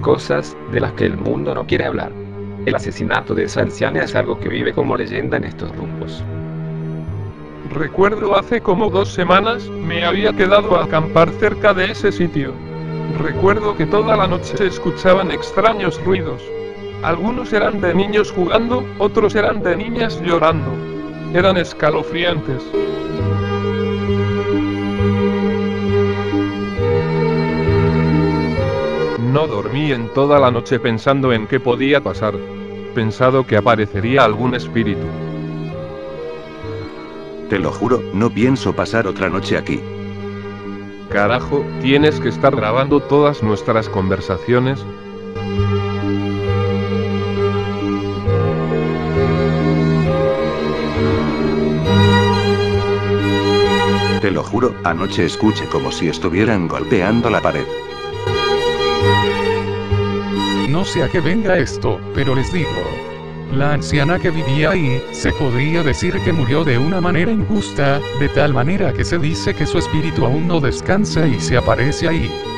cosas de las que el mundo no quiere hablar. El asesinato de esa anciana es algo que vive como leyenda en estos rumbos. Recuerdo hace como dos semanas, me había quedado a acampar cerca de ese sitio. Recuerdo que toda la noche se escuchaban extraños ruidos. Algunos eran de niños jugando, otros eran de niñas llorando. Eran escalofriantes. No dormí en toda la noche pensando en qué podía pasar. Pensado que aparecería algún espíritu. Te lo juro, no pienso pasar otra noche aquí. Carajo, tienes que estar grabando todas nuestras conversaciones. Te lo juro, anoche escuché como si estuvieran golpeando la pared. No sé a qué venga esto, pero les digo. La anciana que vivía ahí, se podría decir que murió de una manera injusta, de tal manera que se dice que su espíritu aún no descansa y se aparece ahí.